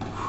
Whew.